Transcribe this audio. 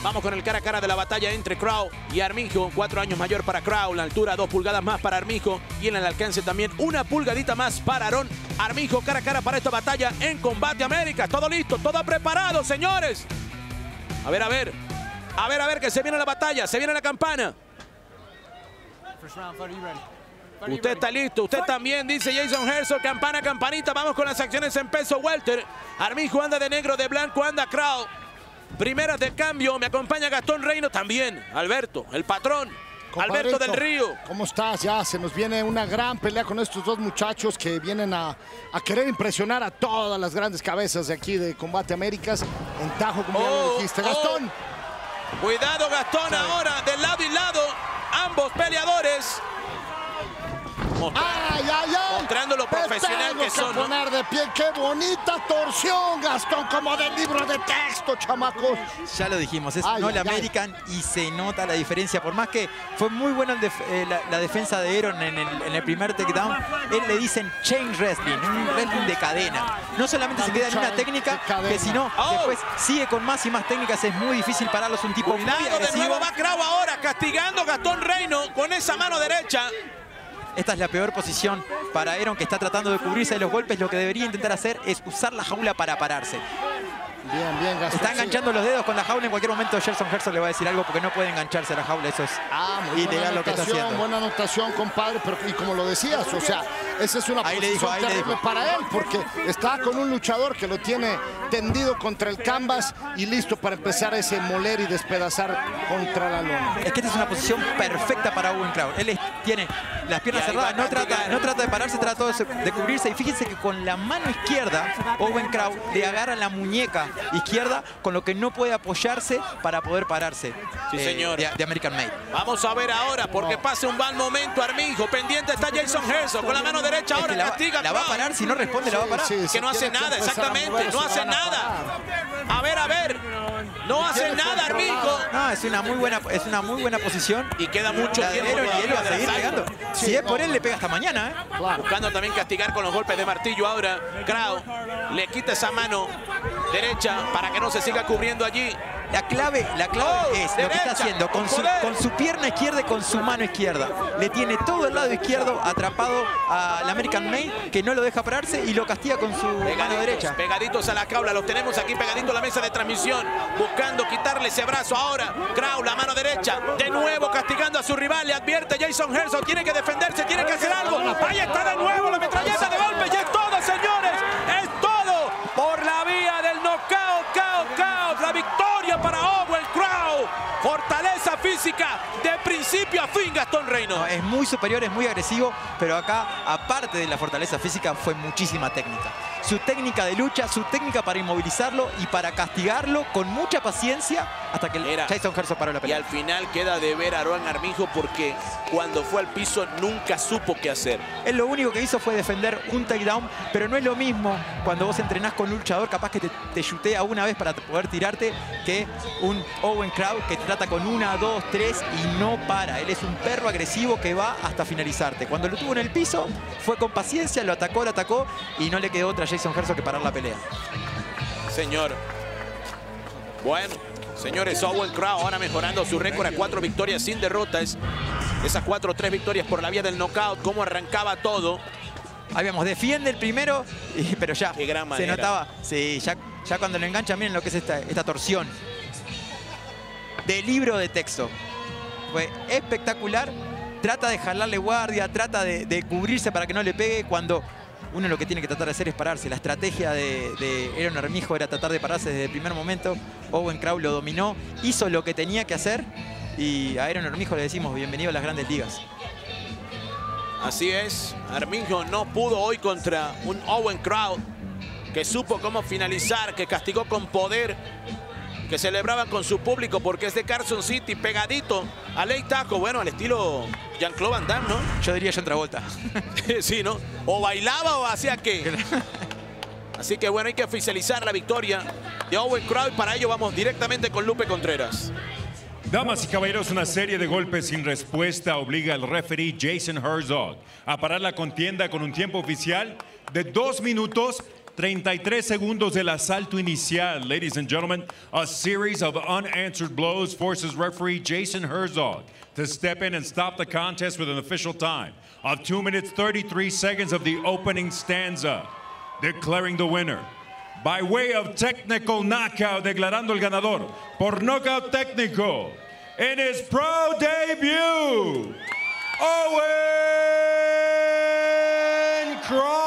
Vamos con el cara a cara de la batalla entre Crow y Armijo. Cuatro años mayor para Crow. La altura, dos pulgadas más para Armijo. Y en el alcance también una pulgadita más para Aarón Armijo. Cara a cara para esta batalla en Combate América. Todo listo, todo preparado, señores. A ver, a ver. A ver, a ver, que se viene la batalla. Se viene la campana. Usted está listo, usted también, dice Jason Herzog, campana, campanita, vamos con las acciones en peso welter. Armijo anda de negro, de blanco anda Crow. Primeras de cambio, me acompaña Gastón Reino también. Alberto, el patrón. Alberto del Río. ¿Cómo estás? Ya se nos viene una gran pelea con estos dos muchachos que vienen a, a querer impresionar a todas las grandes cabezas de aquí de Combate Américas. En Tajo, como ya lo Oh, dijiste. oh. Gastón, Cuidado Gastón ahora, de lado y lado, ambos peleadores. Mostra- ¡Ay, ay, ay! Mostrando lo Te profesional tengo que son, ¿no? poner de pie. ¡Qué bonita torsión, Gastón! Como del libro de texto, chamacos. Ya lo dijimos, es Ay, ay, ay. American y se nota la diferencia. Por más que fue muy buena def- eh, la, la defensa de Aaron en el, en el primer takedown, él le dicen chain wrestling, un wrestling de cadena. No solamente se La queda en una de- técnica, de que si no, Oh. después sigue con más y más técnicas. Es muy difícil pararlo, es un tipo muy Cuidado, de agresivo. nuevo va ahora, castigando Gastón Reino con esa mano derecha. Esta es la peor posición para Aaron, que está tratando de cubrirse de los golpes. Lo que debería intentar hacer es usar la jaula para pararse. Bien, bien. Está sí. enganchando los dedos con la jaula. En cualquier momento Gerson Herzog le va a decir algo porque no puede engancharse a la jaula. Eso es Ah, muy ilegal lo que está anotación, haciendo. buena anotación, compadre. Pero, y como lo decías, o sea, esa es una Ahí posición dijo, terrible para él, porque está con un luchador que lo tiene tendido contra el canvas y listo para empezar a ese moler y despedazar contra la lona. Es que esta es una posición perfecta para Owen Crow. Él es- tiene las piernas cerradas, no trata, castigar. no trata de pararse, trata de, cubrirse. Y fíjense que con la mano izquierda, Owen Crow le agarra la muñeca izquierda, con lo que no puede apoyarse para poder pararse. Sí, eh, señor. De, de American Made. Vamos a ver ahora, porque pasa un mal momento Armijo. Pendiente está Jason Herzog con la mano derecha Es ahora que la, va- castiga. la va a parar, si no responde, la va a parar. Sí, que no hace nada, exactamente, no hace van a nada. A ver, a ver. No hace tiene nada. Armijo. No, es una muy buena, es una muy buena posición. Y queda mucho La tiempo y él va a seguir pegando. Si es por él, le pega hasta mañana, ¿eh? Claro. Buscando también castigar con los golpes de martillo ahora. Crow le quita esa mano derecha para que no se siga cubriendo allí. La clave, la clave Oh, es lo que está haciendo con su, con su pierna izquierda y con su mano izquierda. Le tiene todo el lado izquierdo atrapado al American Made, que no lo deja pararse y lo castiga con su mano Pegaditos, derecha. pegaditos a la caula, los tenemos aquí pegaditos a la mesa de transmisión, buscando quitarle ese brazo ahora. Crow, la mano derecha, de nuevo castigando a su rival, le advierte Jason Herzog, tiene que defenderse, tiene que hacer algo. Ahí está de nuevo la metralleta de golpe, ya es todo, señores, es todo por la vía del knockout, cao, cao, la victoria para Owen Crow. Fortaleza física de principio a fin, Gastón Reino. No, es muy superior, es muy agresivo, pero acá, aparte de la fortaleza física, fue muchísima técnica. Su técnica de lucha, su técnica para inmovilizarlo y para castigarlo con mucha paciencia hasta que Era. Jason Herzog paró la Y pelea. al final queda de ver a Aroan Armijo porque cuando fue al piso nunca supo qué hacer. Él lo único que hizo fue defender un takedown, pero no es lo mismo cuando vos entrenás con un luchador capaz que te, te chutea una vez para poder tirarte que un Owen Crow que trata con una, dos, tres y no para. Él es un perro agresivo que va hasta finalizarte. Cuando lo tuvo en el piso, fue con paciencia, lo atacó, lo atacó y no le quedó otra a Jason Herzog que parar la pelea. Señor. Bueno, señores, Owen Crow ahora mejorando su récord a cuatro victorias sin derrotas. Esas cuatro o tres victorias por la vía del knockout, cómo arrancaba todo. Habíamos defiende el primero, y- pero ya Qué gran se notaba. Sí, ya, ya cuando lo engancha, miren lo que es esta, esta torsión. De libro de texto. Fue espectacular. Trata de jalarle guardia, trata de, cubrirse para que no le pegue cuando uno lo que tiene que tratar de hacer es pararse. La estrategia de, de Aaron Armijo era tratar de pararse desde el primer momento. Owen Crow lo dominó, hizo lo que tenía que hacer y a Aaron Armijo le decimos bienvenido a las grandes ligas. Así es, Armijo no pudo hoy contra un Owen Crow que supo cómo finalizar, que castigó con poder, que celebraban con su público porque es de Carson City, pegadito a Ley Taco, bueno, al estilo Jean-Claude Van Damme, ¿no? Yo diría John Travolta. sí, ¿no? O bailaba o hacía qué. Así que bueno, hay que oficializar la victoria de Owen Crow y para ello vamos directamente con Lupe Contreras. Damas y caballeros, una serie de golpes sin respuesta obliga al referee Jason Herzog a parar la contienda con un tiempo oficial de 2 minutos 33 segundos del asalto inicial. Ladies and gentlemen, a series of unanswered blows forces referee Jason Herzog to step in and stop the contest with an official time of 2 minutes 33 seconds of the opening stanza, declaring the winner. By way of technical knockout, declarando el ganador por knockout técnico in his pro debut, Owen Crawford.